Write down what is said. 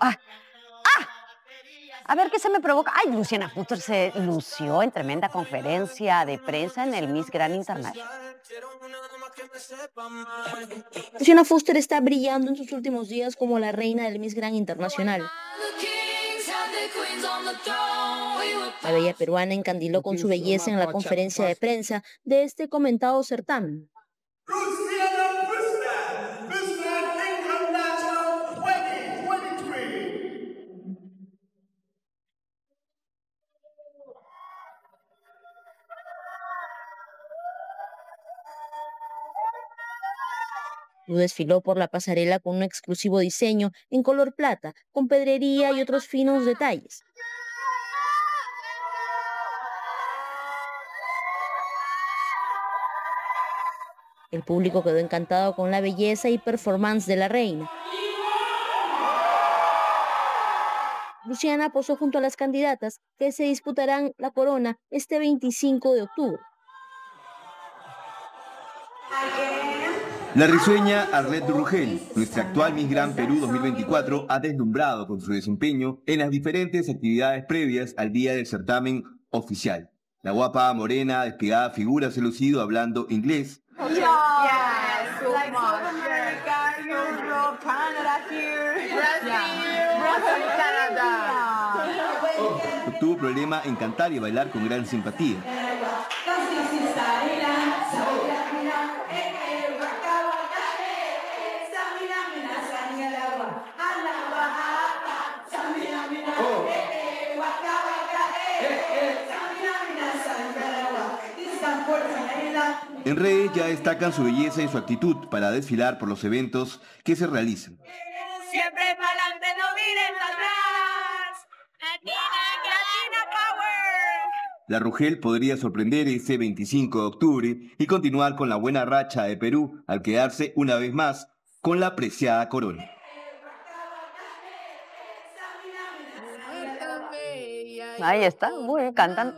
Ah, ah. A ver qué se me provoca. Ay, Luciana Fuster se lució en tremenda conferencia de prensa en el Miss Grand International. Luciana Fuster está brillando en sus últimos días como la reina del Miss Grand Internacional. La bella peruana encandiló con su belleza en la conferencia de prensa de este comentado certamen. Desfiló por la pasarela con un exclusivo diseño en color plata, con pedrería y otros finos detalles. El público quedó encantado con la belleza y performance de la reina. Luciana posó junto a las candidatas que se disputarán la corona este 25 de octubre. La risueña Arlette Rugel, nuestra actual Miss Gran Perú 2024, ha deslumbrado con su desempeño en las diferentes actividades previas al día del certamen oficial. La guapa morena, despegada figura se lucido hablando inglés. Tuvo problema en cantar y bailar con gran simpatía. En redes ya destacan su belleza y su actitud para desfilar por los eventos que se realizan. Siempre para adelante, no miren atrás. Latina, Power. La Rugel podría sorprender ese 25 de octubre y continuar con la buena racha de Perú al quedarse una vez más con la preciada corona. Ahí está, muy bien, cantan.